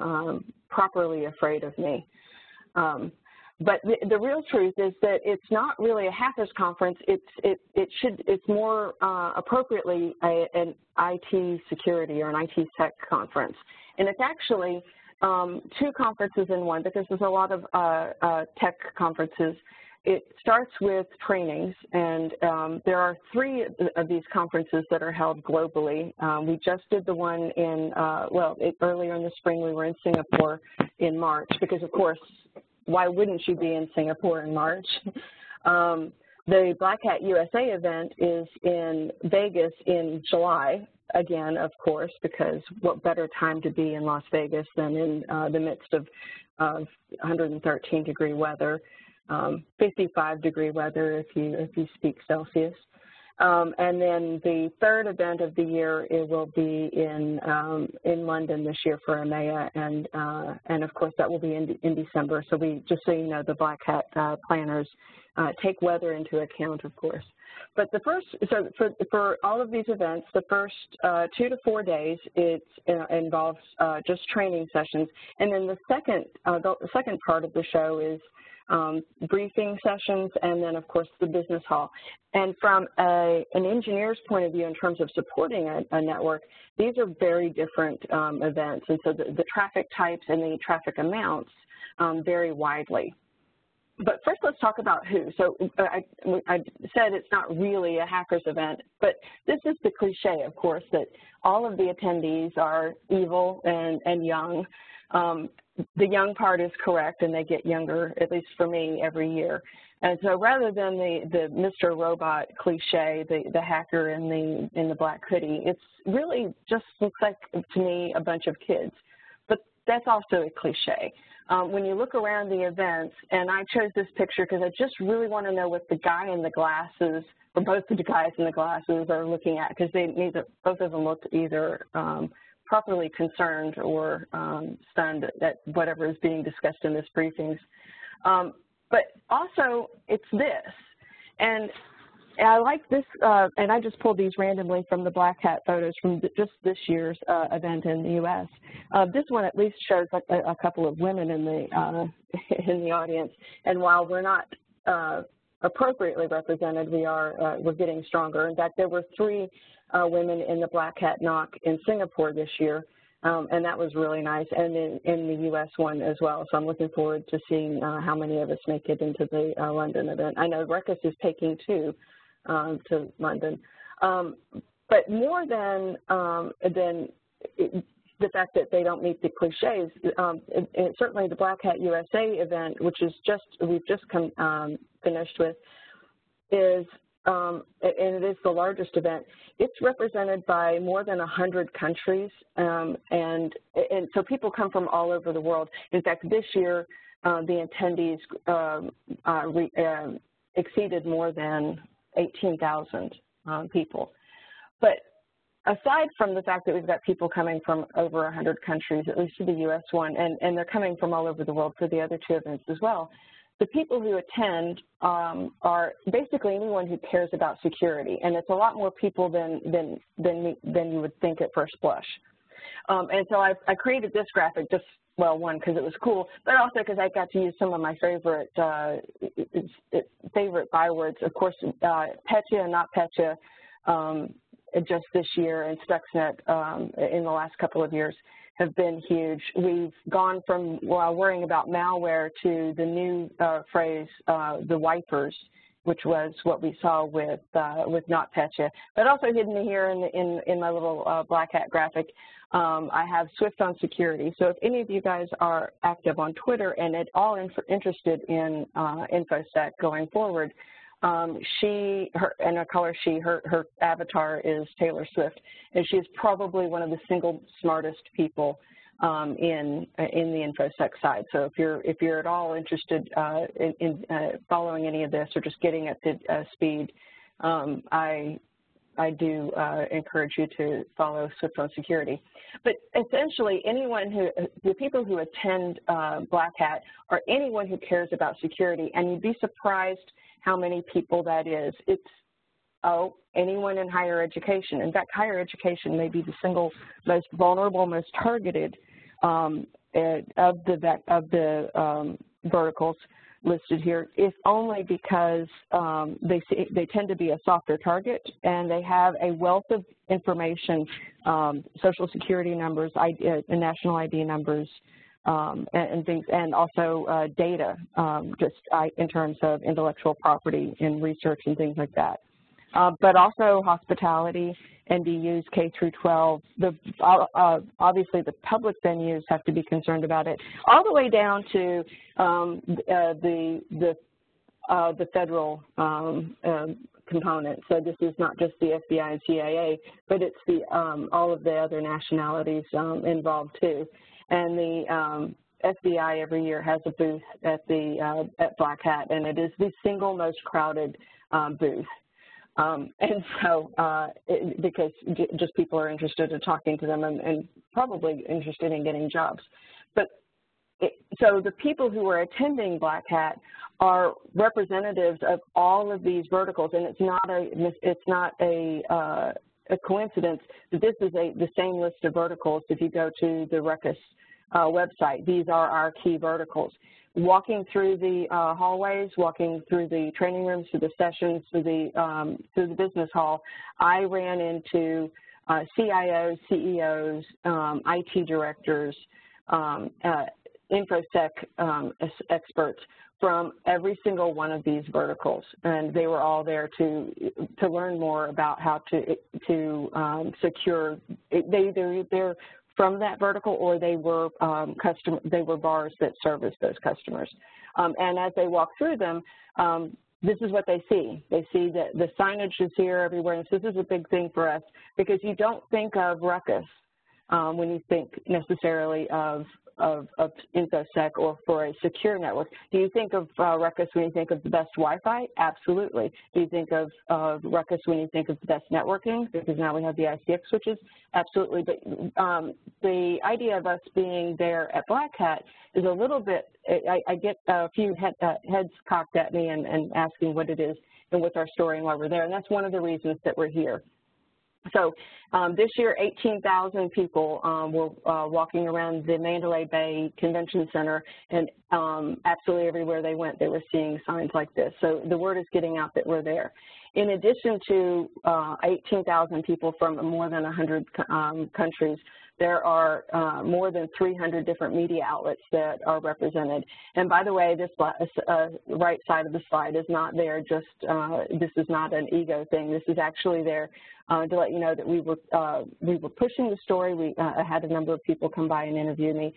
um, properly afraid of me. Um, but the, the, real truth is that it's not really a hackers conference. It's it it should it's more uh, appropriately a, an IT security or an IT tech conference, and it's actually um, two conferences in one because there's a lot of uh, uh, tech conferences. It starts with trainings, and um, there are three of these conferences that are held globally. Um, we just did the one in, uh, well, it, earlier in the spring we were in Singapore in March because, of course, why wouldn't you be in Singapore in March? Um, the Black Hat USA event is in Vegas in July, again, of course, because what better time to be in Las Vegas than in uh, the midst of, of 113 degree weather, um, 55 degree weather if you, if you speak Celsius. Um, and then the third event of the year it will be in um, in London this year for EMEA, and uh, and of course that will be in, in December. So we just so you know, the Black Hat uh, planners uh, take weather into account, of course. But the first, so for, for all of these events, the first uh, two to four days, it uh, involves uh, just training sessions, and then the second, the second part of the show is um, briefing sessions, and then, of course, the business hall. And from a, an engineer's point of view in terms of supporting a, a network, these are very different um, events. And so the, the, traffic types and the traffic amounts um, vary widely. But first, let's talk about who. So uh, I, I, said it's not really a hackers event, but this is the cliche, of course, that all of the attendees are evil and, and young. Um, the young part is correct, and they get younger, at least for me, every year. And so rather than the, the Mr. Robot cliche, the, the hacker in the, in the black hoodie, it's really just looks like, to me, a bunch of kids. But that's also a cliche. Um, when you look around the events, and I chose this picture because I just really want to know what the guy in the glasses, or both the guys in the glasses are looking at, because they neither, both of them looked either um, properly concerned or um, stunned at whatever is being discussed in this briefings. Um, but also, it's this. And I like this, uh, and I just pulled these randomly from the Black Hat photos from just this year's uh, event in the U.S. Uh, this one at least shows a, a couple of women in the uh, in the audience, and while we're not uh, appropriately represented, we are uh, we're getting stronger. In fact, there were three women in the Black Hat NOC in Singapore this year, um, and that was really nice, and in, in, the U.S. one as well. So I'm looking forward to seeing uh, how many of us make it into the uh, London event. I know Ruckus is taking two um, to London. Um, but more than, um, than it, the fact that they don't meet the cliches, um, it, it, certainly the Black Hat USA event, which is just, we've just come, um, finished with, is um, and it is the largest event, it's represented by more than 100 countries, um, and, and so people come from all over the world. In fact, this year, uh, the attendees um, uh, re, uh, exceeded more than 18,000 um, people. But aside from the fact that we've got people coming from over 100 countries, at least to the U.S. one, and, and they're coming from all over the world for the other two events as well, the people who attend um, are basically anyone who cares about security, and it's a lot more people than than than than you would think at first blush. Um, and so I, I, created this graphic just well, one because it was cool, but also because I got to use some of my favorite uh, favorite bywords. Of course, uh, Petya and NotPetya. Um, just this year and Stuxnet um, in the last couple of years have been huge. We've gone from well, worrying about malware to the new uh, phrase, uh, the wipers, which was what we saw with uh, with NotPetya. But also hidden here in, the, in, in my little uh, black hat graphic, um, I have Swift on security. So if any of you guys are active on Twitter and at all in, interested in uh, InfoSec going forward, um, she, her, and her she, her, her avatar is Taylor Swift, and she's probably one of the single smartest people um, in in the InfoSec side. So if you're if you're at all interested uh, in, in uh, following any of this or just getting at the uh, speed, um, I I do uh, encourage you to follow Swift on Security. But essentially, anyone who, the people who attend uh, Black Hat are anyone who cares about security, and you'd be surprised how many people that is. It's, oh, anyone in higher education. In fact, higher education may be the single most vulnerable, most targeted um, of the of the um, verticals listed here, if only because um, they see, they tend to be a softer target and they have a wealth of information, um, social security numbers, ID, uh, national ID numbers, um, and, and, things, and also uh, data, um, just uh, in terms of intellectual property and research and things like that. Uh, but also hospitality, MDUs, K through 12. The, uh, obviously, the public venues have to be concerned about it, all the way down to um, uh, the the uh, the federal um, um, component. So this is not just the FBI and CIA, but it's the um, all of the other nationalities um, involved too. And the um, FBI every year has a booth at the uh, at Black Hat, and it is the single most crowded um, booth. Um, and so, uh, it, because just people are interested in talking to them and, and probably interested in getting jobs. But it, so the people who are attending Black Hat are representatives of all of these verticals, and it's not a it's not a uh, a coincidence that this is a the same list of verticals if you go to the RUCKUS uh, website. These are our key verticals. Walking through the uh, hallways, walking through the training rooms, through the sessions, through the um, through the business hall, I ran into uh, CIOs, CEOs, um, IT directors, um, uh, InfoSec um, experts from every single one of these verticals, and they were all there to to learn more about how to to um, secure. They they're, they're from that vertical, or they were um, customer they were VARs that service those customers. Um, and as they walk through them, um, this is what they see. They see that the signage is here everywhere, and so this is a big thing for us because you don't think of Ruckus um, when you think necessarily of of, of InfoSec or for a secure network. Do you think of uh, Ruckus when you think of the best Wi-Fi? Absolutely. Do you think of uh, Ruckus when you think of the best networking? Because now we have the ICX switches? Absolutely. But um, the idea of us being there at Black Hat is a little bit, I, I get a few head, uh, heads cocked at me and, and asking what it is and what's our story and why we're there. And that's one of the reasons that we're here. So um, this year, 18,000 people um, were uh, walking around the Mandalay Bay Convention Center, and um, absolutely everywhere they went, they were seeing signs like this. So the word is getting out that we're there. In addition to uh, 18,000 people from more than 100 um, countries, there are uh, more than 300 different media outlets that are represented. And by the way, this uh, right side of the slide is not there just, uh, this is not an ego thing. This is actually there uh, to let you know that we were, uh, we were pushing the story. We uh, had a number of people come by and interview me.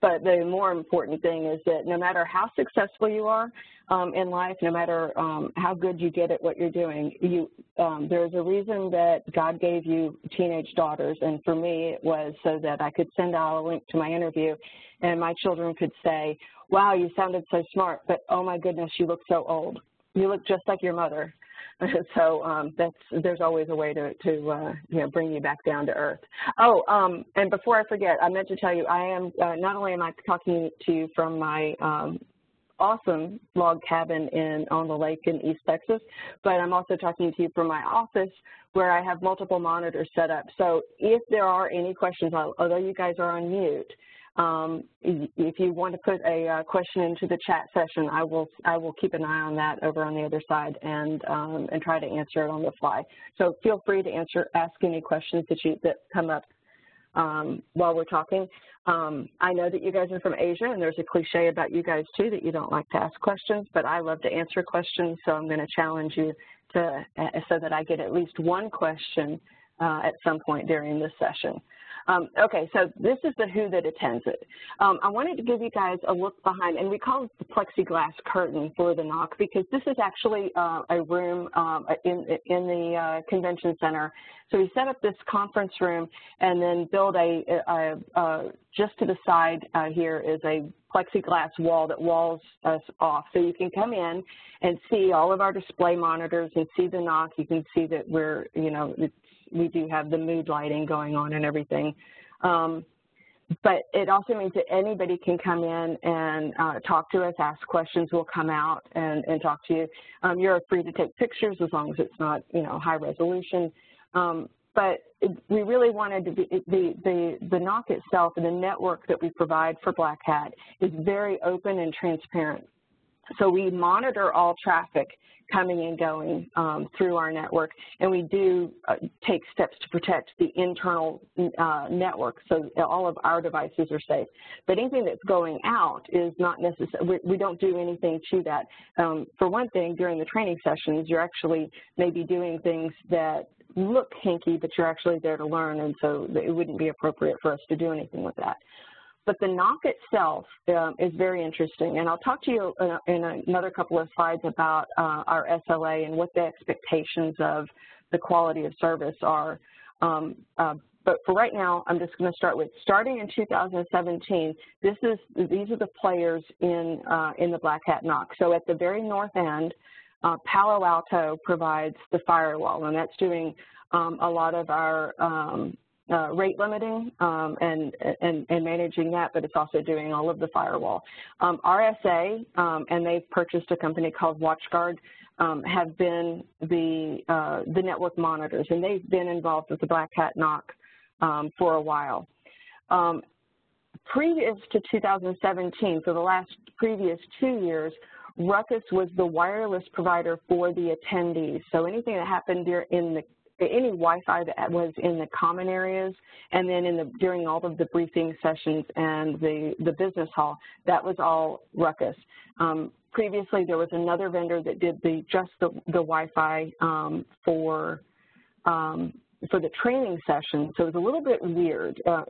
But the more important thing is that no matter how successful you are um, in life, no matter um, how good you get at what you're doing, you, um, there's a reason that God gave you teenage daughters. And for me, it was so that I could send out a link to my interview and my children could say, wow, you sounded so smart, but oh my goodness, you look so old. You look just like your mother. so um, that's there's always a way to to uh, you know bring you back down to earth. Oh, um, and before I forget, I meant to tell you I am uh, not only am I talking to you from my um, awesome log cabin in on the lake in East Texas, but I'm also talking to you from my office where I have multiple monitors set up. So if there are any questions, although you guys are on mute, um, if you want to put a uh, question into the chat session, I will I will keep an eye on that over on the other side and um, and try to answer it on the fly. So feel free to answer ask any questions that you that come up um, while we're talking. Um, I know that you guys are from Asia, and there's a cliche about you guys too that you don't like to ask questions, but I love to answer questions, so I'm going to challenge you to uh, so that I get at least one question uh, at some point during this session. Um, okay, so this is the who that attends it. Um, I wanted to give you guys a look behind, and we call it the plexiglass curtain for the NOC because this is actually uh, a room um, in, in the uh, convention center. So we set up this conference room and then build a, a, a just to the side uh, here is a plexiglass wall that walls us off. So you can come in and see all of our display monitors and see the NOC. You can see that we're, you know, we do have the mood lighting going on and everything. Um, but it also means that anybody can come in and uh, talk to us, ask questions, we'll come out and, and talk to you. Um, you're free to take pictures as long as it's not, you know, high resolution. Um, but we really wanted to be, the, the, the NOC itself and the network that we provide for Black Hat is very open and transparent. So we monitor all traffic coming and going um, through our network, and we do uh, take steps to protect the internal uh, network so all of our devices are safe. But anything that's going out is not necessary. We, we, don't do anything to that. Um, for one thing, during the training sessions, you're actually maybe doing things that look hinky, but you're actually there to learn, and so it wouldn't be appropriate for us to do anything with that. But the NOC itself um, is very interesting, and I'll talk to you in, a, in another couple of slides about uh, our SLA and what the expectations of the quality of service are. Um, uh, but for right now, I'm just going to start with starting in 2017. This is these are the players in uh, in the Black Hat NOC. So at the very north end, uh, Palo Alto provides the firewall, and that's doing um, a lot of our um, uh, rate limiting um, and, and, and, managing that, but it's also doing all of the firewall. Um, RSA, um, and they've purchased a company called WatchGuard, um, have been the, uh, the network monitors, and they've been involved with the Black Hat NOC um, for a while. Previous to 2017, for the last previous two years, Ruckus was the wireless provider for the attendees. So anything that happened in the any Wi-Fi that was in the common areas, and then in the during all of the briefing sessions and the the business hall, that was all Ruckus. Um, previously, there was another vendor that did the just the the Wi-Fi um, for um, for the training session, so it was a little bit weird. Uh,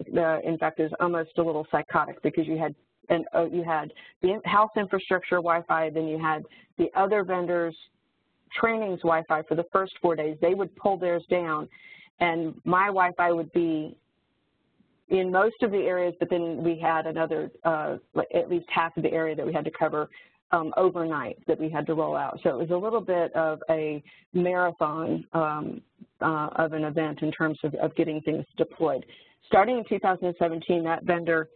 in fact, it was almost a little psychotic because you had and uh, you had the house infrastructure Wi-Fi, then you had the other vendors trainings Wi-Fi for the first four days, they would pull theirs down, and my Wi-Fi would be in most of the areas, but then we had another, uh, at least half of the area that we had to cover um, overnight that we had to roll out. So it was a little bit of a marathon um, uh, of an event in terms of, of, getting things deployed. Starting in 2017, that vendor,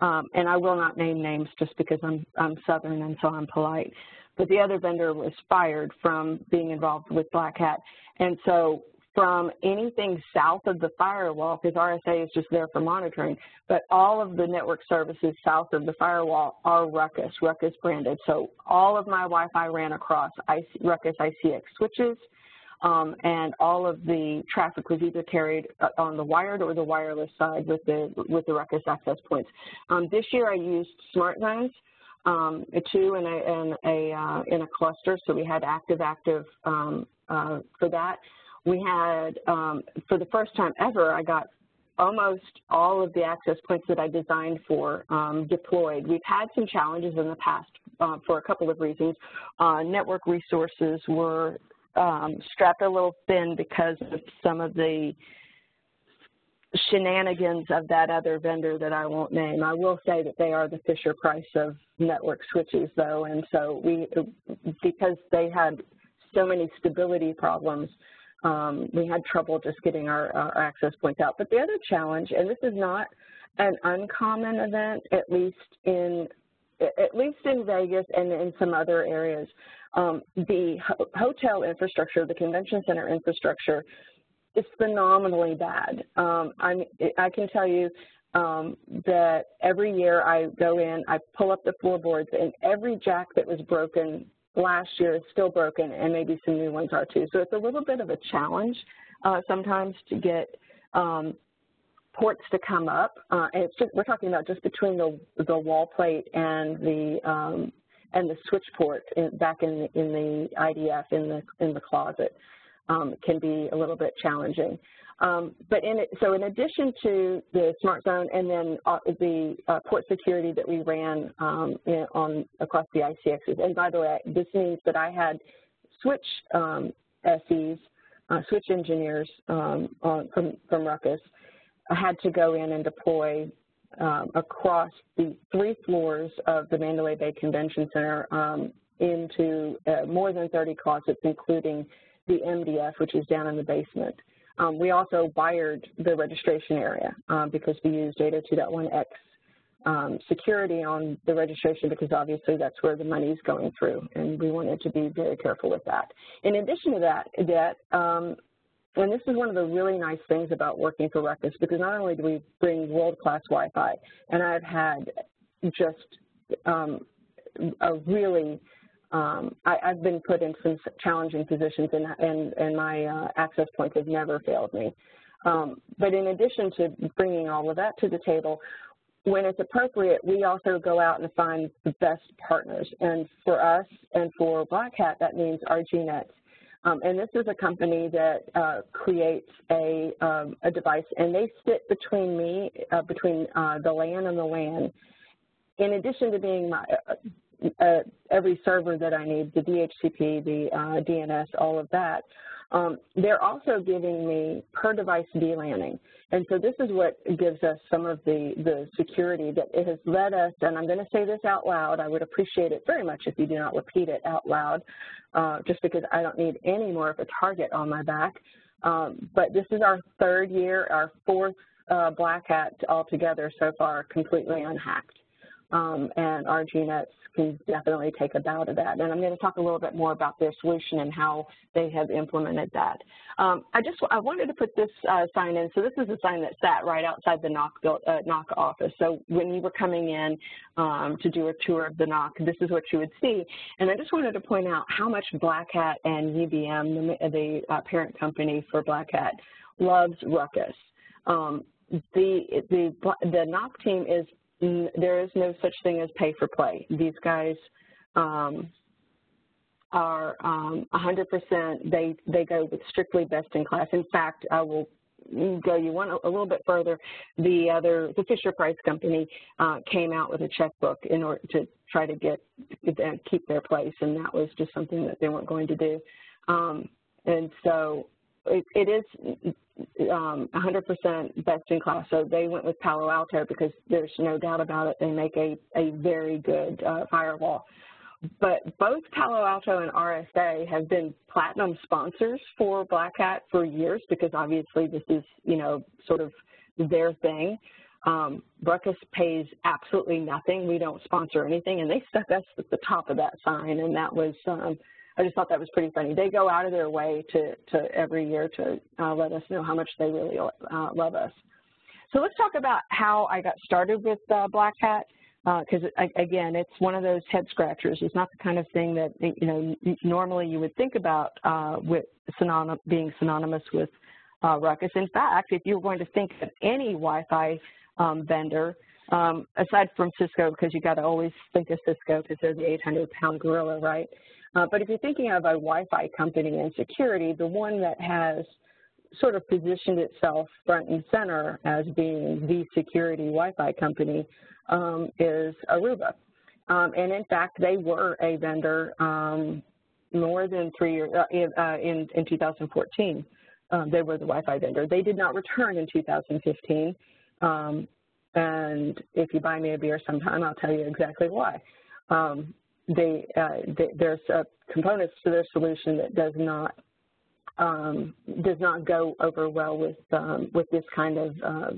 Um, and I will not name names just because I'm, I'm Southern and so I'm polite, but the other vendor was fired from being involved with Black Hat. And so from anything south of the firewall, because RSA is just there for monitoring, but all of the network services south of the firewall are Ruckus, Ruckus branded. So all of my Wi-Fi ran across Ruckus ICX switches, um, and all of the traffic was either carried uh, on the wired or the wireless side with the with the Ruckus access points. Um, this year I used SmartZones um, two in a, in a, uh, in a cluster, so we had active-active um, uh, for that. We had, um, for the first time ever, I got almost all of the access points that I designed for um, deployed. We've had some challenges in the past uh, for a couple of reasons. Uh, network resources were um, strapped a little thin because of some of the shenanigans of that other vendor that I won't name. I will say that they are the Fisher Price of network switches, though, and so we, because they had so many stability problems, um, we had trouble just getting our, our, access points out. But the other challenge, and this is not an uncommon event, at least in at least in Vegas and in some other areas, the ho hotel infrastructure, the convention center infrastructure, is phenomenally bad. Um, I'm, I can tell you um, that every year I go in, I pull up the floorboards, and every jack that was broken last year is still broken, and maybe some new ones are too. So it's a little bit of a challenge uh, sometimes to get um, ports to come up. Uh, and it's just, we're talking about just between the, the wall plate and the um, and the switch port back in the, in the IDF in the in the closet um, can be a little bit challenging. Um, but in it, so in addition to the SmartZone and then uh, the uh, port security that we ran um, in, on across the ICXs, and by the way, this means that I had switch um, SEs, uh, switch engineers um, on, from, from Ruckus, had to go in and deploy across the three floors of the Mandalay Bay Convention Center um, into uh, more than 30 closets, including the MDF, which is down in the basement. Um, we also wired the registration area um, because we used 802.1x um, security on the registration because obviously that's where the money is going through, and we wanted to be very careful with that. In addition to that, that um, and this is one of the really nice things about working for Ruckus because not only do we bring world-class Wi-Fi, and I've had just um, a really, um, I, have been put in some challenging positions and, and, and my uh, access points have never failed me. Um, but in addition to bringing all of that to the table, when it's appropriate, we also go out and find the best partners. And for us and for Black Hat, that means RGNet. Um, and this is a company that uh, creates a, um, a, device, and they sit between me, uh, between uh, the LAN and the LAN. In addition to being my, uh, uh, every server that I need, the DHCP, the uh, DNS, all of that, um, they're also giving me per device VLANing. And so this is what gives us some of the, the security that it has led us, and I'm going to say this out loud. I would appreciate it very much if you do not repeat it out loud, uh, just because I don't need any more of a target on my back. Um, but this is our third year, our fourth uh, Black Hat altogether so far, completely unhacked um, and RGNets can definitely take a bow of that. And I'm going to talk a little bit more about their solution and how they have implemented that. Um, I just I wanted to put this uh, sign in. So this is a sign that sat right outside the NOC, uh, NOC office. So when you were coming in um, to do a tour of the NOC, this is what you would see. And I just wanted to point out how much Black Hat and UBM, the, the uh, parent company for Black Hat, loves Ruckus. Um, the the the NOC team is there is no such thing as pay for play. These guys um, are 100%, um, they, they go with strictly best in class. In fact, I will go you one a little bit further. The other, the Fisher Price company uh, came out with a checkbook in order to try to get keep their place, and that was just something that they weren't going to do. Um, and so it, it is 100% um, best in class. So they went with Palo Alto because there's no doubt about it. They make a, a very good uh, firewall. But both Palo Alto and RSA have been platinum sponsors for Black Hat for years because obviously this is, you know, sort of their thing. Um, pays absolutely nothing. We don't sponsor anything, and they stuck us at the top of that sign, and that was um, I just thought that was pretty funny. They go out of their way to, to every year to uh, let us know how much they really uh, love us. So let's talk about how I got started with uh, Black Hat because uh, again, it's one of those head scratchers. It's not the kind of thing that you know normally you would think about uh, with being synonymous with uh, Ruckus. In fact, if you were going to think of any Wi-Fi um, vendor, um, aside from Cisco, because you got to always think of Cisco because they're the 800-pound gorilla, right? Uh, but if you're thinking of a Wi-Fi company and security, the one that has sort of positioned itself front and center as being the security Wi-Fi company um, is Aruba. Um, and in fact, they were a vendor um, more than three years uh, in, uh, in, in 2014. Um, they were the Wi-Fi vendor. They did not return in 2015. Um, and if you buy me a beer sometime, I'll tell you exactly why. Um, they, uh, they there's uh, components to their solution that does not um, does not go over well with um, with this kind of uh,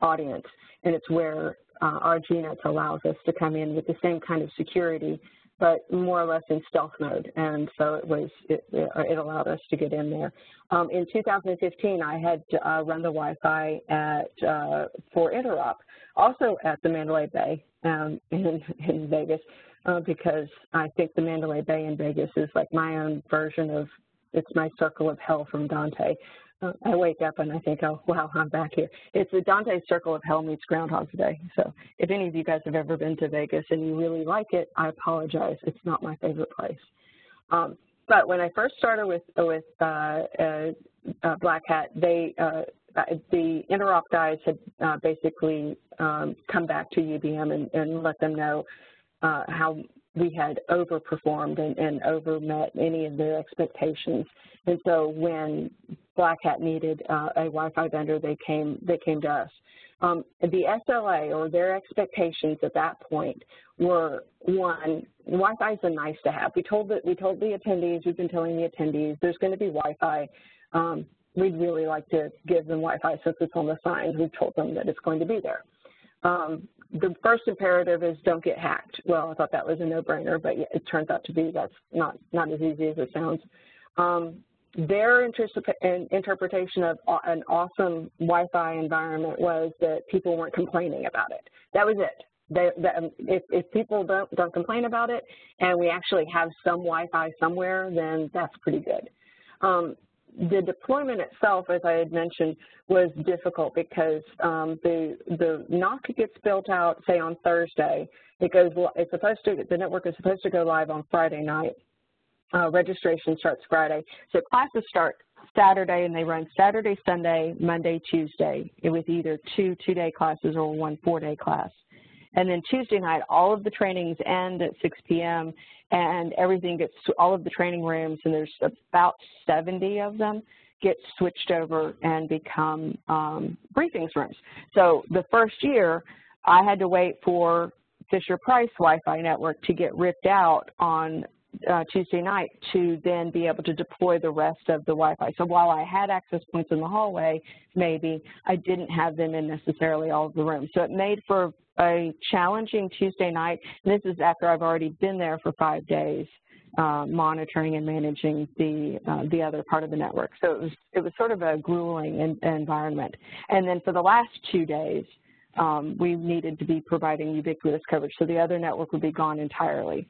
audience, and it's where uh, RGNet allows us to come in with the same kind of security, but more or less in stealth mode, and so it was it, it allowed us to get in there. Um, in 2015, I had uh, run the Wi-Fi at uh, for Interop, also at the Mandalay Bay um, in, in Vegas because I think the Mandalay Bay in Vegas is like my own version of, it's my circle of hell from Dante. Uh, I wake up and I think, oh, wow, I'm back here. It's the Dante Circle of Hell meets Groundhog Day. So if any of you guys have ever been to Vegas and you really like it, I apologize. It's not my favorite place. Um, but when I first started with with uh, uh, uh, Black Hat, they uh, the interop guys had uh, basically um, come back to UBM and, and let them know uh, how we had overperformed and, and overmet any of their expectations. And so when Black Hat needed uh, a Wi-Fi vendor, they came they came to us. Um, the SLA or their expectations at that point were one, Wi-Fi is a nice to have. We told that we told the attendees, we've been telling the attendees, there's going to be Wi-Fi. Um, we'd really like to give them Wi-Fi since it's on the signs. We've told them that it's going to be there. Um, the first imperative is don't get hacked. Well, I thought that was a no-brainer, but it turns out to be that's not, not as easy as it sounds. Um, their interpretation of an awesome Wi-Fi environment was that people weren't complaining about it. That was it. They, um, if, if, people don't, don't complain about it and we actually have some Wi-Fi somewhere, then that's pretty good. Um, the deployment itself, as I had mentioned, was difficult because um, the the NOC gets built out, say on Thursday. It goes. It's supposed to. The network is supposed to go live on Friday night. Uh, registration starts Friday. So classes start Saturday and they run Saturday, Sunday, Monday, Tuesday with either two two-day classes or one four-day class. And then Tuesday night, all of the trainings end at 6 p.m. and everything gets, all of the training rooms, and there's about 70 of them, get switched over and become um, briefings rooms. So the first year, I had to wait for Fisher-Price Wi-Fi network to get ripped out on uh, Tuesday night to then be able to deploy the rest of the Wi-Fi. So while I had access points in the hallway, maybe, I didn't have them in necessarily all of the rooms. So it made for a challenging Tuesday night. This is after I've already been there for five days. Uh, monitoring and managing the uh, the other part of the network. So it was it was sort of a grueling in, environment. And then for the last two days, um, we needed to be providing ubiquitous coverage, so the other network would be gone entirely.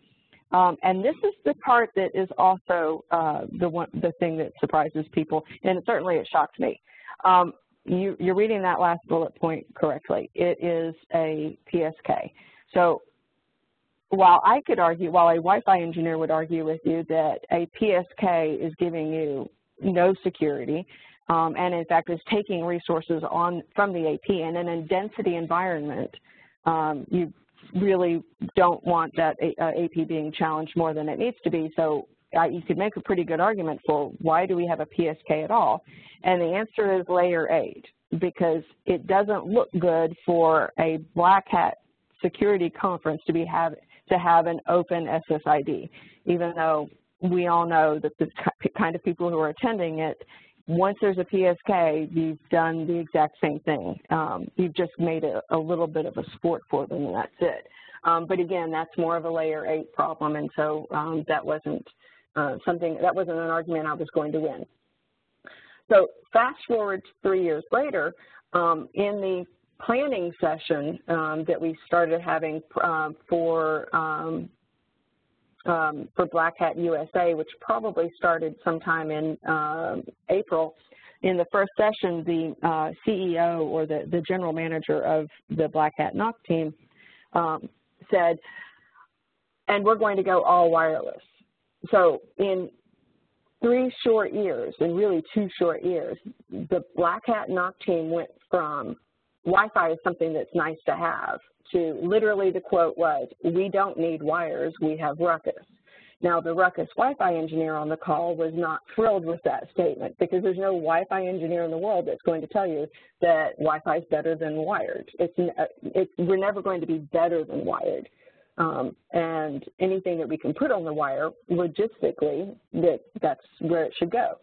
Um, and this is the part that is also uh, the one, the thing that surprises people, and certainly it shocks me. Um, you, are reading that last bullet point correctly. It is a PSK. So while I could argue, while a Wi-Fi engineer would argue with you that a PSK is giving you no security, um, and in fact is taking resources on from the AP, and in a density environment, um, you really don't want that uh, AP being challenged more than it needs to be. So uh, you could make a pretty good argument for why do we have a PSK at all? And the answer is layer 8 because it doesn't look good for a black hat security conference to be have to have an open SSID, even though we all know that the kind of people who are attending it once there's a PSK, you've done the exact same thing. Um, you've just made a, a, little bit of a sport for them, and that's it. Um, but again, that's more of a layer eight problem, and so um, that wasn't uh, something, that wasn't an argument I was going to win. So fast forward three years later, um, in the planning session um, that we started having uh, for um, um, for Black Hat USA, which probably started sometime in uh, April. In the first session, the uh, CEO or the, the general manager of the Black Hat NOC team um, said, and we're going to go all wireless. So in three short years, and really two short years, the Black Hat NOC team went from Wi-Fi is something that's nice to have to literally the quote was, we don't need wires, we have Ruckus. Now, the Ruckus Wi-Fi engineer on the call was not thrilled with that statement because there's no Wi-Fi engineer in the world that's going to tell you that Wi-Fi is better than wired. It's, uh, it's, we're never going to be better than wired. Um, and anything that we can put on the wire, logistically, that, that's where it should go.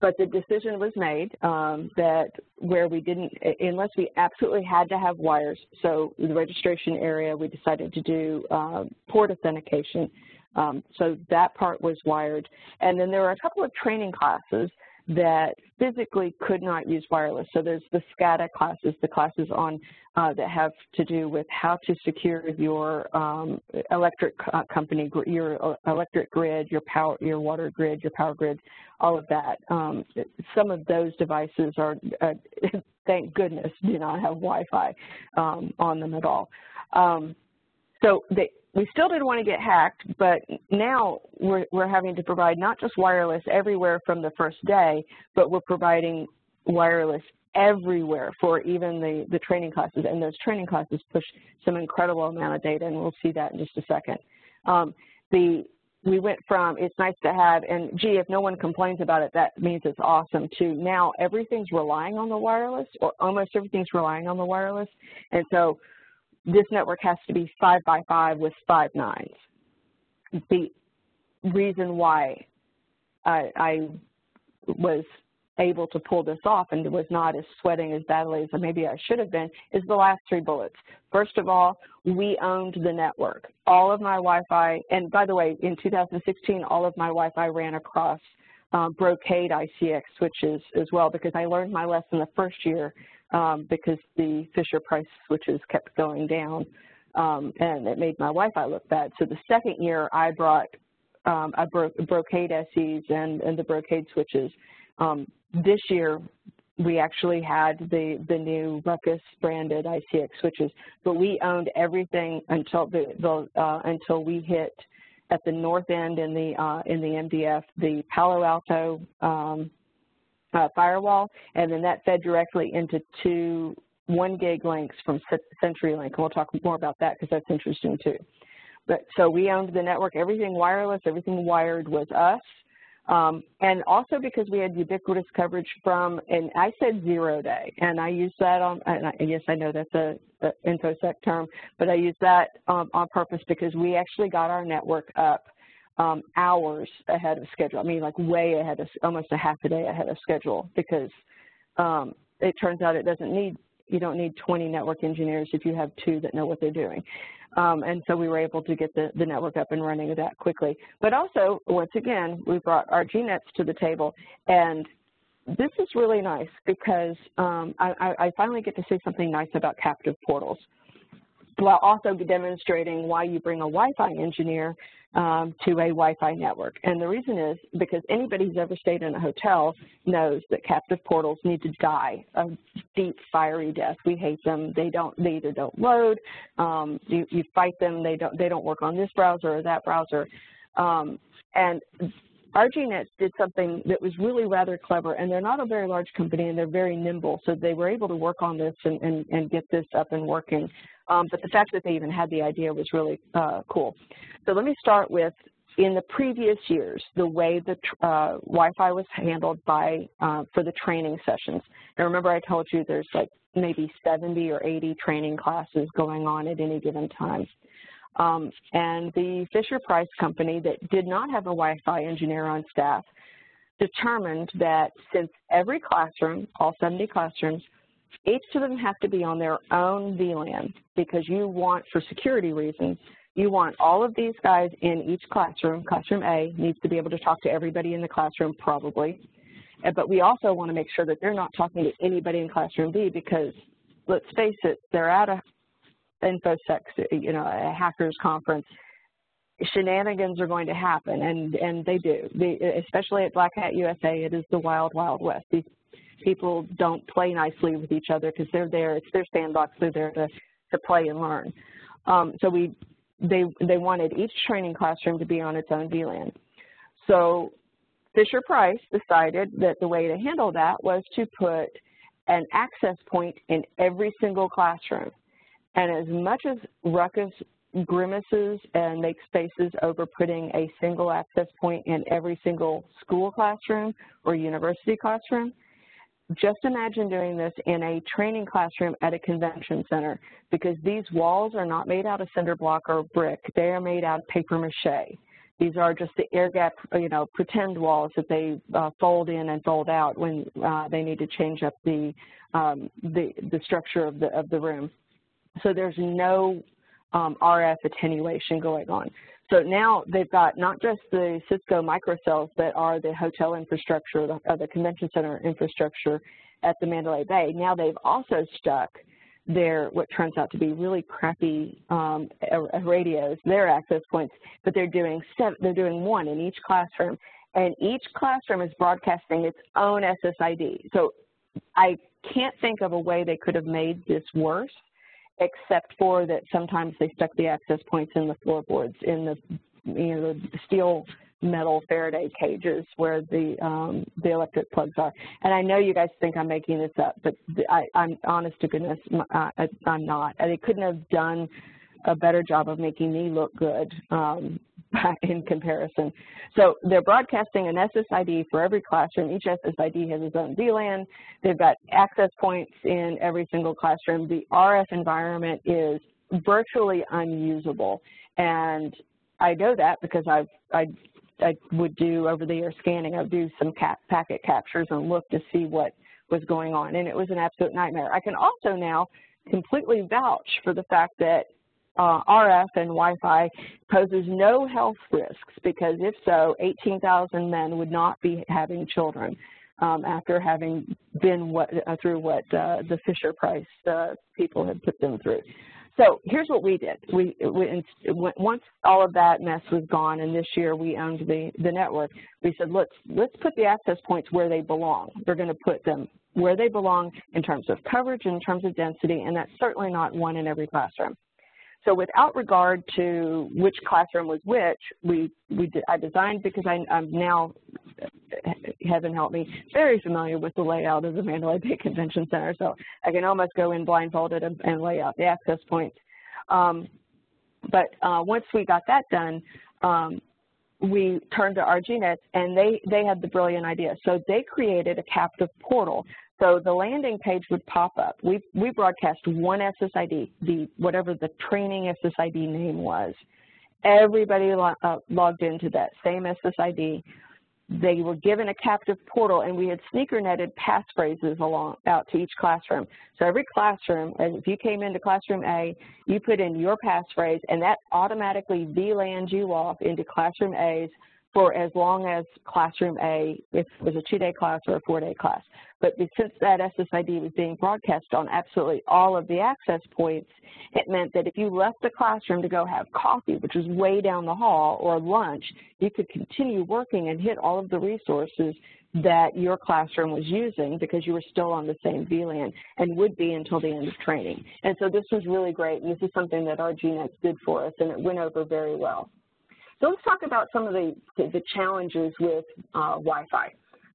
But the decision was made um, that where we didn't, unless we absolutely had to have wires, so the registration area, we decided to do uh, port authentication. Um, so that part was wired. And then there were a couple of training classes that physically could not use wireless. So there's the SCADA classes, the classes on uh, that have to do with how to secure your um, electric uh, company, your uh, electric grid, your power, your water grid, your power grid, all of that. Um, some of those devices are, uh, thank goodness, do not have Wi-Fi um, on them at all. Um, so they, we still didn't want to get hacked, but now we're, we're having to provide not just wireless everywhere from the first day, but we're providing wireless everywhere for even the, the training classes, and those training classes push some incredible amount of data, and we'll see that in just a second. Um, the we went from it's nice to have and gee if no one complains about it that means it's awesome to now everything's relying on the wireless or almost everything's relying on the wireless. And so this network has to be five by five with five nines. The reason why I, I was able to pull this off and was not as sweating as badly as maybe I should have been is the last three bullets. First of all, we owned the network. All of my Wi-Fi, and by the way, in 2016, all of my Wi-Fi ran across uh, Brocade ICX switches as well because I learned my lesson the first year um, because the Fisher Price switches kept going down um, and it made my Wi-Fi look bad. So the second year I brought um, I bro Brocade SEs and, and the Brocade switches. Um, this year we actually had the, the new Ruckus branded ICX switches, but we owned everything until the, the uh, until we hit at the north end in the uh, in the MDF the Palo Alto um, uh, firewall, and then that fed directly into two one gig links from CenturyLink, and we'll talk more about that because that's interesting too. But so we owned the network, everything wireless, everything wired was us. Um, and also because we had ubiquitous coverage from, and I said zero day, and I use that on, and I, yes, I know that's a, a InfoSec term, but I use that um, on purpose because we actually got our network up um, hours ahead of schedule. I mean, like way ahead of, almost a half a day ahead of schedule because um, it turns out it doesn't need, you don't need 20 network engineers if you have two that know what they're doing. Um, and so we were able to get the, the network up and running that quickly. But also, once again, we brought RGNets to the table. And this is really nice because um, I, I finally get to say something nice about captive portals while also demonstrating why you bring a Wi-Fi engineer um, to a Wi-Fi network. And the reason is because anybody who's ever stayed in a hotel knows that captive portals need to die a deep, fiery death. We hate them. They don't. They either don't load. Um, you, you fight them. They don't. They don't work on this browser or that browser. Um, and RGNet did something that was really rather clever, and they're not a very large company, and they're very nimble, so they were able to work on this and, and, and get this up and working. Um, but the fact that they even had the idea was really uh, cool. So let me start with, in the previous years, the way the uh, Wi-Fi was handled by uh, for the training sessions. And remember I told you there's like maybe 70 or 80 training classes going on at any given time. Um, and the Fisher-Price company that did not have a Wi-Fi engineer on staff determined that since every classroom, all 70 classrooms, each of them have to be on their own VLAN because you want, for security reasons, you want all of these guys in each classroom. Classroom A needs to be able to talk to everybody in the classroom probably. But we also want to make sure that they're not talking to anybody in classroom B because let's face it, they're at a InfoSec, you know, a hackers conference. Shenanigans are going to happen, and, and they do. Especially at Black Hat USA, it is the wild, wild west. These people don't play nicely with each other because they're there. It's their sandbox. They're there to, to play and learn. Um, so we, they, they wanted each training classroom to be on its own VLAN. So Fisher Price decided that the way to handle that was to put an access point in every single classroom. And as much as Ruckus grimaces and makes faces over putting a single access point in every single school classroom or university classroom, just imagine doing this in a training classroom at a convention center because these walls are not made out of cinder block or brick. They are made out of paper mache. These are just the air gap, you know, pretend walls that they uh, fold in and fold out when uh, they need to change up the, um, the, the structure of the, of the room. So there's no um, RF attenuation going on. So now they've got not just the Cisco microcells that are the hotel infrastructure, the, uh, the convention center infrastructure at the Mandalay Bay. Now they've also stuck their what turns out to be really crappy um, radios, their access points, but they're doing seven, they're doing one in each classroom, and each classroom is broadcasting its own SSID. So I can't think of a way they could have made this worse except for that sometimes they stuck the access points in the floorboards, in the you know the steel metal Faraday cages where the um, the electric plugs are. And I know you guys think I'm making this up, but I, am honest to goodness, uh, I'm not. They couldn't have done a better job of making me look good um, in comparison. So they're broadcasting an SSID for every classroom. Each SSID has its own VLAN. They've got access points in every single classroom. The RF environment is virtually unusable. And I know that because I've, I, I would do over-the-air scanning. I would do some cap packet captures and look to see what was going on. And it was an absolute nightmare. I can also now completely vouch for the fact that uh, RF and Wi-Fi poses no health risks because if so, 18,000 men would not be having children um, after having been what, uh, through what uh, the Fisher Price uh, people had put them through. So here's what we did. We, we, once all of that mess was gone, and this year we owned the the network. We said let's let's put the access points where they belong. We're going to put them where they belong in terms of coverage, in terms of density, and that's certainly not one in every classroom. So without regard to which classroom was which, we, we I designed because I, am now, heaven help me, very familiar with the layout of the Mandalay Bay Convention Center. So I can almost go in blindfolded and, and lay out the access points. Um, but uh, once we got that done, um, we turned to our RGNet, and they, they had the brilliant idea. So they created a captive portal. So the landing page would pop up. We, we broadcast one SSID, the, whatever the training SSID name was. Everybody lo uh, logged into that same SSID they were given a captive portal and we had sneaker netted passphrases along out to each classroom. So every classroom, if you came into classroom A, you put in your passphrase and that automatically VLANs you off into classroom A's for as long as classroom A, if it was a two-day class or a four-day class. But since that SSID was being broadcast on absolutely all of the access points, it meant that if you left the classroom to go have coffee, which was way down the hall, or lunch, you could continue working and hit all of the resources that your classroom was using because you were still on the same VLAN and would be until the end of training. And so this was really great. And this is something that RGNet did for us, and it went over very well. So let's talk about some of the, the challenges with uh, Wi-Fi.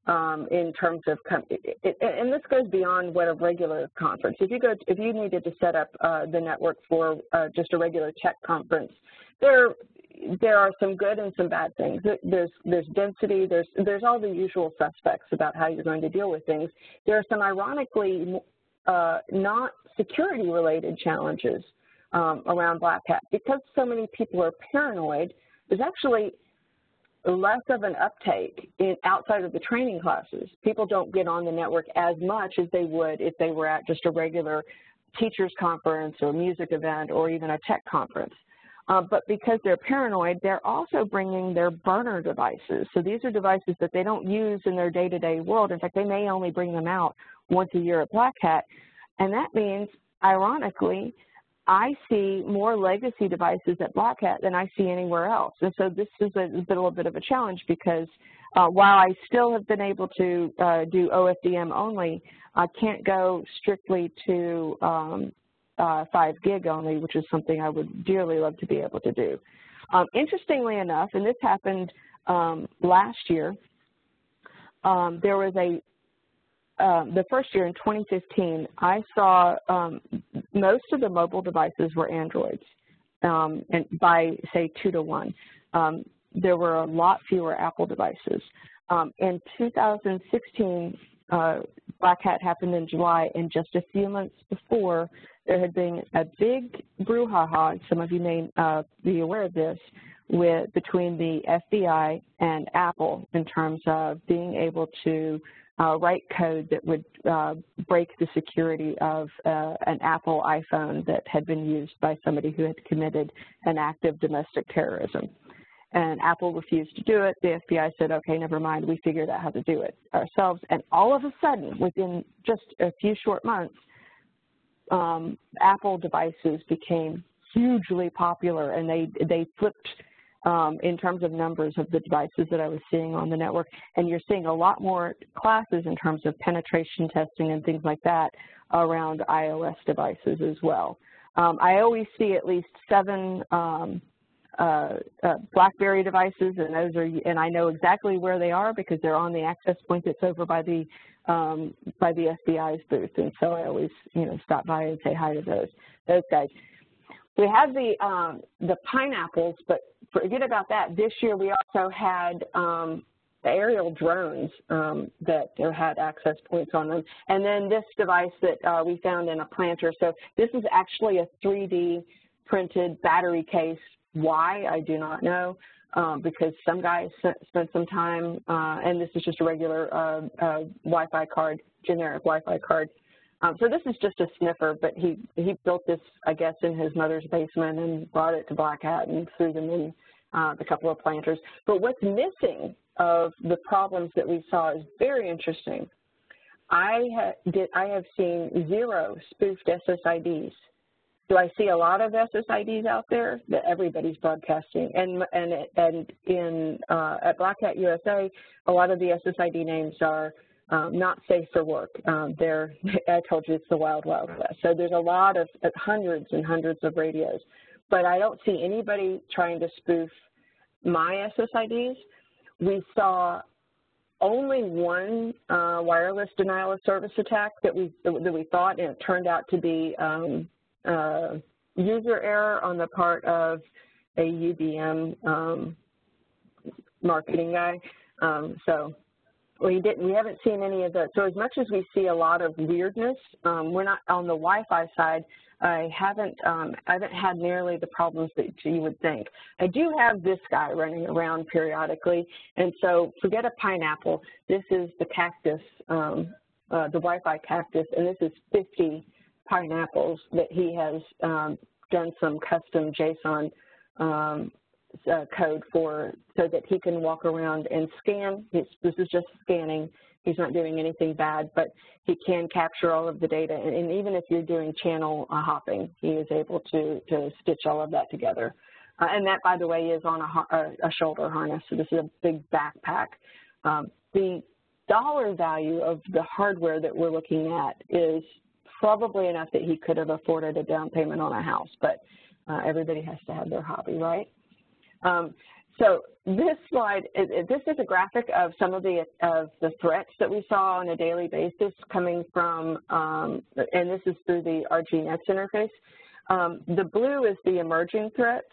Um, in terms of, and this goes beyond what a regular conference. If you go, if you needed to set up uh, the network for uh, just a regular tech conference, there there are some good and some bad things. There's there's density. There's there's all the usual suspects about how you're going to deal with things. There are some ironically uh, not security related challenges um, around Black Hat because so many people are paranoid there's actually less of an uptake in, outside of the training classes. People don't get on the network as much as they would if they were at just a regular teachers conference or a music event or even a tech conference. Uh, but because they're paranoid, they're also bringing their burner devices. So these are devices that they don't use in their day-to-day -day world. In fact, they may only bring them out once a year at Black Hat. And that means, ironically, I see more legacy devices at Black Hat than I see anywhere else. And so this is a, a little bit of a challenge because uh, while I still have been able to uh, do OFDM only, I can't go strictly to um, uh, 5 gig only, which is something I would dearly love to be able to do. Um, interestingly enough, and this happened um, last year, um, there was a um, the first year in 2015, I saw um, most of the mobile devices were Androids, um, and by say two to one. Um, there were a lot fewer Apple devices. Um, in 2016, uh, Black Hat happened in July, and just a few months before, there had been a big brouhaha, some of you may uh, be aware of this, with between the FBI and Apple in terms of being able to write code that would uh, break the security of uh, an Apple iPhone that had been used by somebody who had committed an act of domestic terrorism. And Apple refused to do it. The FBI said, okay, never mind, we figured out how to do it ourselves. And all of a sudden, within just a few short months, um, Apple devices became hugely popular and they, they flipped in terms of numbers of the devices that I was seeing on the network. And you're seeing a lot more classes in terms of penetration testing and things like that around iOS devices as well. Um, I always see at least seven um, uh, uh, BlackBerry devices, and those are, and I know exactly where they are because they're on the access point that's over by the um, by the FBI's booth, and so I always, you know, stop by and say hi to those those guys. We have the um, the pineapples, but forget about that. This year we also had um, aerial drones um, that had access points on them. And then this device that uh, we found in a planter. So this is actually a 3D printed battery case. Why, I do not know, um, because some guys spent some time, uh, and this is just a regular uh, uh Wi-Fi card, generic Wi-Fi card, so this is just a sniffer, but he, he built this, I guess, in his mother's basement and brought it to Black Hat and threw them in uh, the couple of planters. But what's missing of the problems that we saw is very interesting. I, ha did, I have seen zero spoofed SSIDs. Do I see a lot of SSIDs out there that everybody's broadcasting? And and and in uh, at Black Hat USA, a lot of the SSID names are um, not safe for work. Um, they're, I told you it's the wild, wild west. So there's a lot of uh, hundreds and hundreds of radios, but I don't see anybody trying to spoof my SSIDs. We saw only one uh, wireless denial of service attack that we that we thought, and it turned out to be um, uh, user error on the part of a UBM um, marketing guy. Um, so we didn't. We haven't seen any of that. So as much as we see a lot of weirdness, um, we're not on the Wi-Fi side. I haven't. Um, I haven't had nearly the problems that you would think. I do have this guy running around periodically, and so forget a pineapple. This is the cactus, um, uh, the Wi-Fi cactus, and this is 50 pineapples that he has um, done some custom JSON um, code for so that he can walk around and scan. This is just scanning. He's not doing anything bad, but he can capture all of the data. And, and even if you're doing channel uh, hopping, he is able to, to stitch all of that together. Uh, and that, by the way, is on a, a, a, shoulder harness. So this is a big backpack. Um, the dollar value of the hardware that we're looking at is probably enough that he could have afforded a down payment on a house, but uh, everybody has to have their hobby, right? Um, so this slide, this is a graphic of some of the of the threats that we saw on a daily basis coming from, um, and this is through the RGNets interface. Um, the blue is the emerging threats.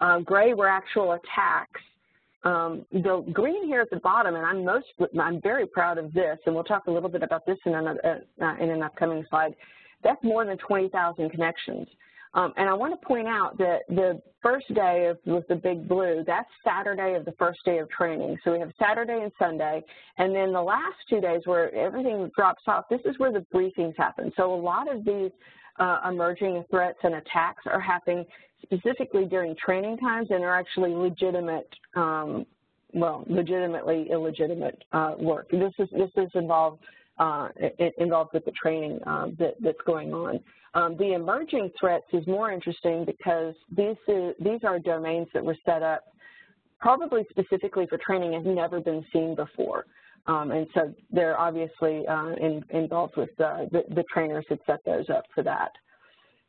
Uh, gray were actual attacks. Um, the green here at the bottom, and I'm most, I'm very proud of this, and we'll talk a little bit about this in, another, uh, in an upcoming slide. That's more than 20,000 connections. Um, and I want to point out that the first day of, with the big blue, that's Saturday of the first day of training. So we have Saturday and Sunday. And then the last two days where everything drops off, this is where the briefings happen. So a lot of these uh, emerging threats and attacks are happening specifically during training times and are actually legitimate, um, well, legitimately illegitimate uh, work. This is, this is involved, involved with the training um, that, that's going on. Um, the emerging threats is more interesting because these, is, these are domains that were set up probably specifically for training and never been seen before. Um, and so they're obviously uh, in, involved with the, the, the, trainers that set those up for that.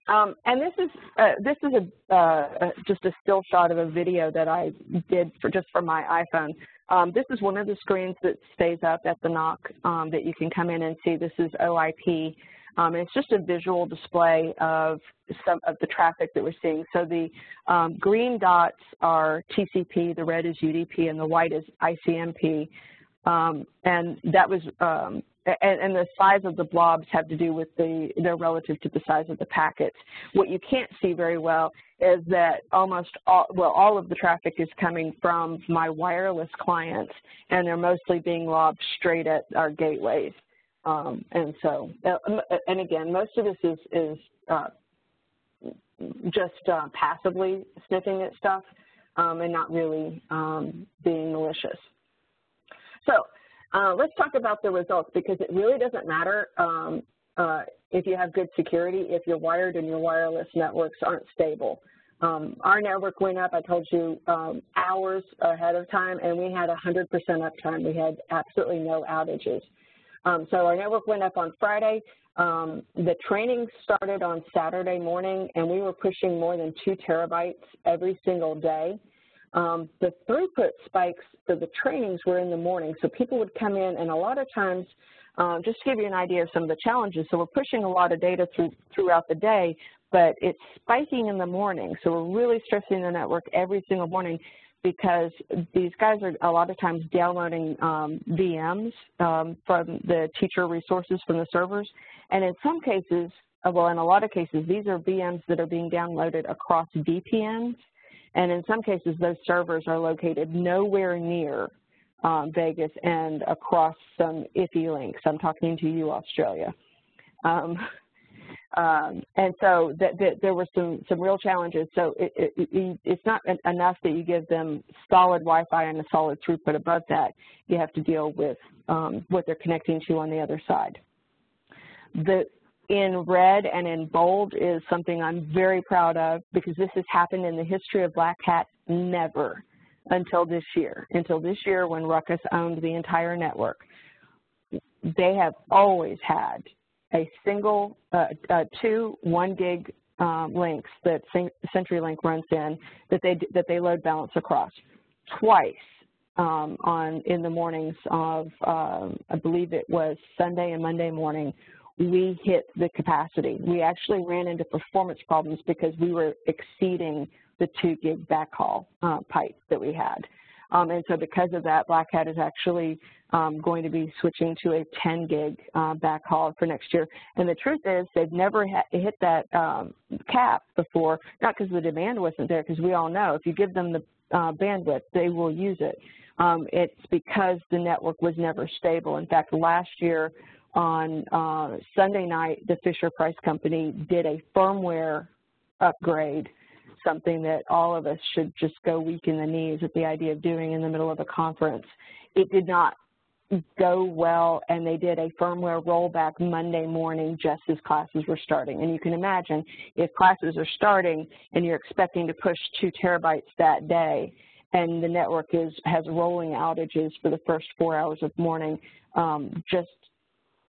Um, and this is uh, this is a, uh, just a still shot of a video that I did for just for my iPhone. Um, this is one of the screens that stays up at the NOC um, that you can come in and see. This is OIP. Um, it's just a visual display of some of the traffic that we're seeing. So the um, green dots are TCP, the red is UDP, and the white is ICMP. Um, and that was, um, and, and, the size of the blobs have to do with the, they're relative to the size of the packets. What you can't see very well is that almost all, well, all of the traffic is coming from my wireless clients, and they're mostly being lobbed straight at our gateways. Um, and so, uh, and again, most of this is, is uh, just uh, passively sniffing at stuff um, and not really um, being malicious. So uh, let's talk about the results because it really doesn't matter um, uh, if you have good security if your wired and your wireless networks aren't stable. Um, our network went up, I told you, um, hours ahead of time, and we had 100% uptime. We had absolutely no outages. Um, so our network went up on Friday. Um, the training started on Saturday morning, and we were pushing more than two terabytes every single day. Um, the throughput spikes for the trainings were in the morning, so people would come in, and a lot of times, um, just to give you an idea of some of the challenges, so we're pushing a lot of data through, throughout the day, but it's spiking in the morning, so we're really stressing the network every single morning because these guys are a lot of times downloading um, VMs um, from the teacher resources from the servers. And in some cases, uh, well, in a lot of cases, these are VMs that are being downloaded across VPNs. And in some cases, those servers are located nowhere near um, Vegas and across some iffy links. I'm talking to you, Australia. Um, um, and so that, that there were some, some real challenges. So it, it, it's not enough that you give them solid Wi-Fi and a solid throughput above that. You have to deal with um, what they're connecting to on the other side. The, in red and in bold is something I'm very proud of because this has happened in the history of Black Hat never until this year, until this year when Ruckus owned the entire network. They have always had a single, uh, uh, two one gig um, links that CenturyLink runs in that they that they load balance across twice um, on in the mornings of um, I believe it was Sunday and Monday morning we hit the capacity. We actually ran into performance problems because we were exceeding the two gig backhaul uh, pipe that we had. Um, and so because of that, Black Hat is actually um, going to be switching to a 10 gig uh, backhaul for next year. And the truth is they've never hit that um, cap before, not because the demand wasn't there, because we all know if you give them the uh, bandwidth, they will use it. Um, it's because the network was never stable. In fact, last year on uh, Sunday night, the Fisher-Price Company did a firmware upgrade, something that all of us should just go weak in the knees at the idea of doing in the middle of a conference. It did not go well, and they did a firmware rollback Monday morning just as classes were starting. And you can imagine if classes are starting and you're expecting to push two terabytes that day, and the network is has rolling outages for the first four hours of morning, um, just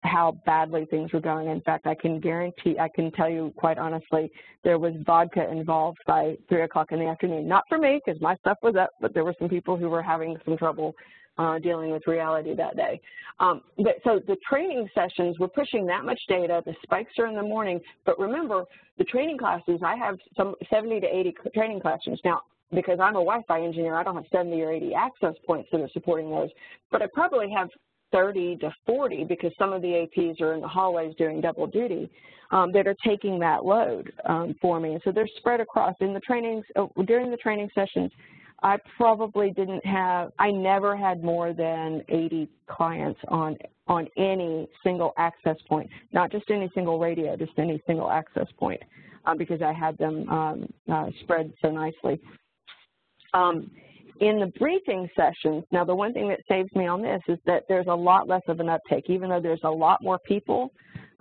how badly things were going. In fact, I can guarantee, I can tell you quite honestly, there was vodka involved by 3 o'clock in the afternoon. Not for me, because my stuff was up, but there were some people who were having some trouble uh, dealing with reality that day. Um, but so the training sessions, we're pushing that much data. The spikes are in the morning. But remember, the training classes, I have some 70 to 80 training classrooms. Now, because I'm a Wi-Fi engineer, I don't have 70 or 80 access points that are supporting those, but I probably have 30 to 40 because some of the APs are in the hallways doing double duty um, that are taking that load um, for me. And so they're spread across. In the trainings, uh, during the training sessions, I probably didn't have, I never had more than 80 clients on, on any single access point, not just any single radio, just any single access point uh, because I had them um, uh, spread so nicely. Um, in the briefing sessions, now the one thing that saves me on this is that there's a lot less of an uptake, even though there's a lot more people.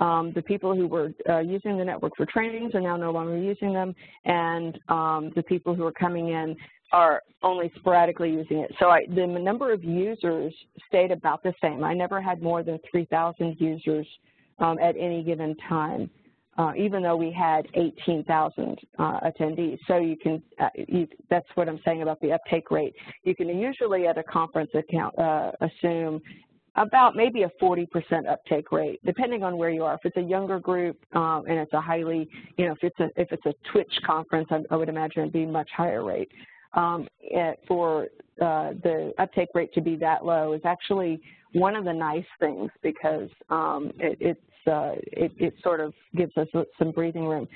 Um, the people who were uh, using the network for trainings are now no longer using them, and um, the people who are coming in are only sporadically using it. So I, the number of users stayed about the same. I never had more than 3,000 users um, at any given time uh, even though we had 18,000 uh, attendees. So you can, uh, you, that's what I'm saying about the uptake rate. You can usually at a conference account uh, assume about maybe a 40% uptake rate, depending on where you are. If it's a younger group um, and it's a highly, you know, if it's a, if it's a Twitch conference, I, I would imagine it'd be much higher rate. Um, it, for uh, the uptake rate to be that low is actually one of the nice things because um, it, it's uh, it, it sort of gives us some breathing room.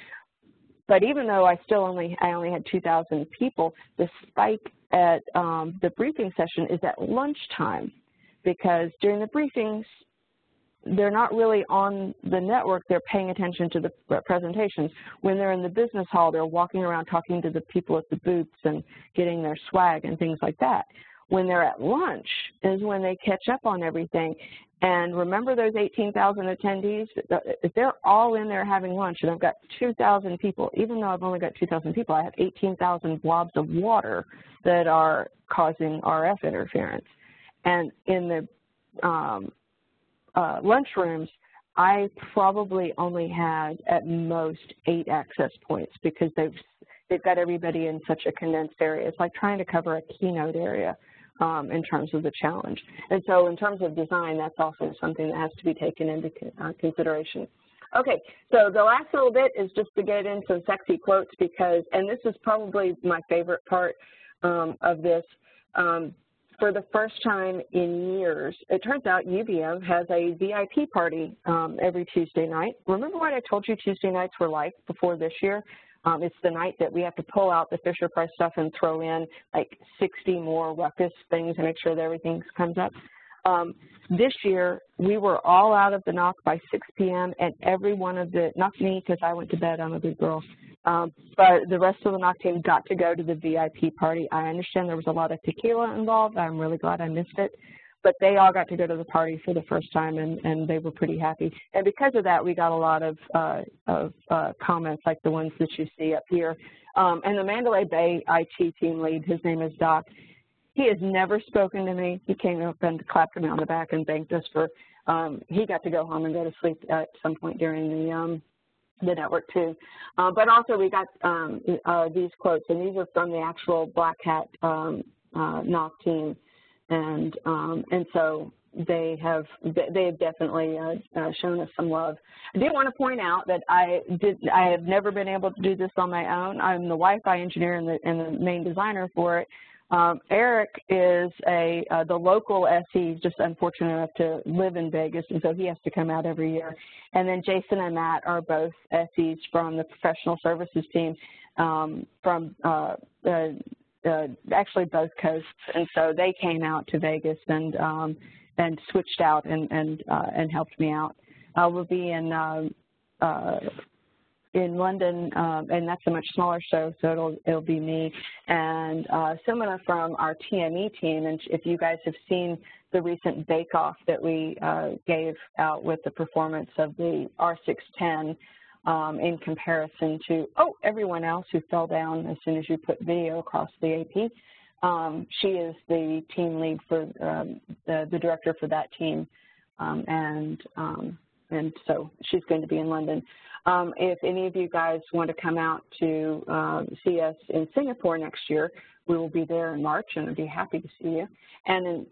But even though I still only I only had 2,000 people, the spike at um, the briefing session is at lunchtime because during the briefings they're not really on the network, they're paying attention to the presentations. When they're in the business hall, they're walking around talking to the people at the booths and getting their swag and things like that. When they're at lunch is when they catch up on everything. And remember those 18,000 attendees? If they're all in there having lunch and I've got 2,000 people, even though I've only got 2,000 people, I have 18,000 blobs of water that are causing RF interference. And in the um, uh, lunchrooms, I probably only had at most eight access points because they've they've got everybody in such a condensed area. It's like trying to cover a keynote area um, in terms of the challenge. And so in terms of design, that's also something that has to be taken into uh, consideration. Okay, so the last little bit is just to get in some sexy quotes because, and this is probably my favorite part um, of this, um, for the first time in years, it turns out UBM has a VIP party um, every Tuesday night. Remember what I told you Tuesday nights were like before this year? Um, it's the night that we have to pull out the Fisher Price stuff and throw in like 60 more ruckus things to make sure that everything comes up. Um, this year, we were all out of the NOC by 6 p.m. and every one of the, not me because I went to bed, I'm a good girl, um, but the rest of the NOC team got to go to the VIP party. I understand there was a lot of tequila involved. I'm really glad I missed it. But they all got to go to the party for the first time, and, and they were pretty happy. And because of that, we got a lot of, uh, of uh, comments like the ones that you see up here. Um, and the Mandalay Bay IT team lead, his name is Doc, he has never spoken to me. He came up and clapped me on the back and thanked us for, um, he got to go home and go to sleep at some point during the, um, the network too. Uh, but also we got um, uh, these quotes, and these are from the actual Black Hat um, uh, NOC team. And, um, and so they have they have definitely uh, uh, shown us some love. I did want to point out that I did I have never been able to do this on my own. I'm the Wi-Fi engineer and the, and the main designer for it, um, Eric is a uh, the local SE, just unfortunate enough to live in Vegas, and so he has to come out every year. And then Jason and Matt are both SEs from the professional services team um, from uh, uh, actually both coasts, and so they came out to Vegas and um, and switched out and and uh, and helped me out. Uh, we'll be in um, in London, um, and that's a much smaller show, so it'll it'll be me and uh, Simona from our TME team. And if you guys have seen the recent bake-off that we uh, gave out with the performance of the R610 um, in comparison to oh everyone else who fell down as soon as you put video across the AP. Um, she is the team lead for um, the the director for that team, um, and um, and so she's going to be in London. Um, if any of you guys want to come out to um, see us in Singapore next year, we will be there in March and I'd be happy to see you. And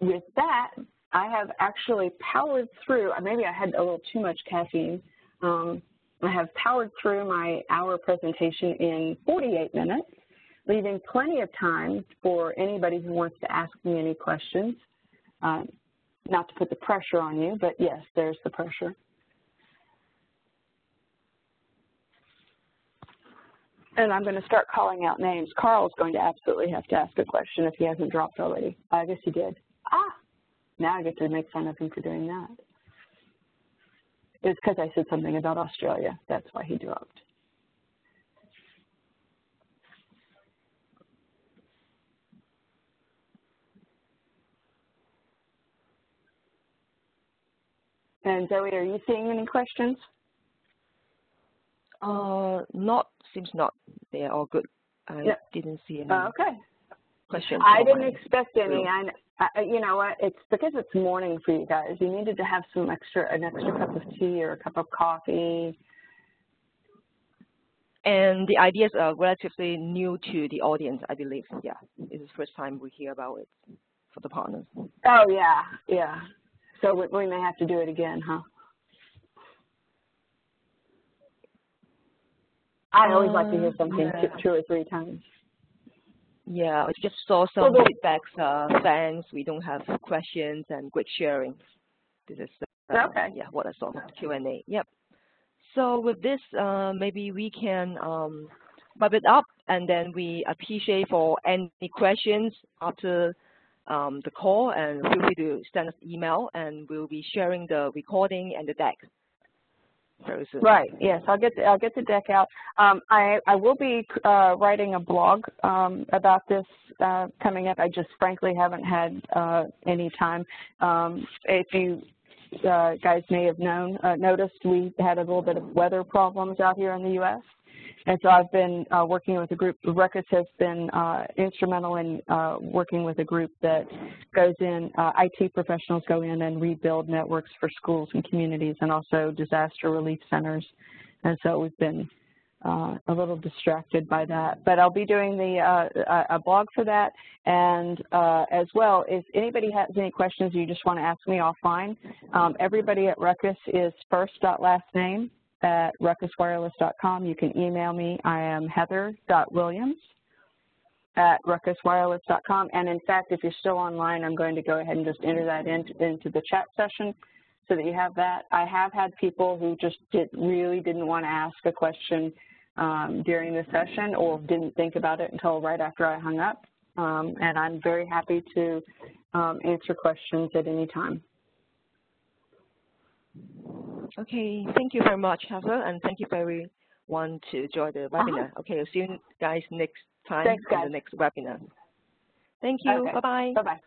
with that, I have actually powered through, maybe I had a little too much caffeine. Um, I have powered through my hour presentation in 48 minutes, leaving plenty of time for anybody who wants to ask me any questions. Uh, not to put the pressure on you, but yes, there's the pressure. And I'm going to start calling out names. Carl's going to absolutely have to ask a question if he hasn't dropped already. I guess he did. Ah, now I get to make fun of him for doing that. It's because I said something about Australia. That's why he dropped. And Zoe, are you seeing any questions? Uh, not seems not. They are all good. I didn't see any. Okay. Questions. I didn't expect any. I, I, you know what? It's because it's morning for you guys. You needed to have some extra, an extra cup of tea or a cup of coffee. And the ideas are relatively new to the audience, I believe. Yeah, it's the first time we hear about it for the partners. Oh yeah, yeah. So we, we may have to do it again, huh? I always like to hear uh, something yeah. two, two, or three times. Yeah, I just saw some well, feedbacks. Uh, thanks. We don't have questions and great sharing. This is uh, okay. Yeah, what I saw Q and A. Yep. So with this, uh, maybe we can um, wrap it up, and then we appreciate for any questions after um, the call, and feel free to send us email, and we'll be sharing the recording and the deck Right. Yes, I'll get the, I'll get the deck out. Um, I I will be uh, writing a blog um, about this uh, coming up. I just frankly haven't had uh, any time. Um, if you uh, guys may have known uh, noticed, we had a little bit of weather problems out here in the U.S. And so I've been uh, working with a group, Ruckus has been uh, instrumental in uh, working with a group that goes in, uh, IT professionals go in and rebuild networks for schools and communities and also disaster relief centers. And so we've been uh, a little distracted by that. But I'll be doing the uh, a blog for that. And as well, if anybody has any questions you just want to ask me offline, um, everybody at Ruckus is first.last name at ruckuswireless.com. You can email me. I am heather.williams at ruckuswireless.com. And in fact, if you're still online, I'm going to go ahead and just enter that into, into the chat session so that you have that. I have had people who just did, really didn't want to ask a question um, during the session or didn't think about it until right after I hung up. um, and I'm very happy to um, answer questions at any time. Okay, thank you very much, Heather, and thank you for everyone to join the Uh-huh. webinar. Okay, I'll see you guys next time Thanks, in guys. the next webinar. Thank you. Okay. Bye-bye. Bye-bye.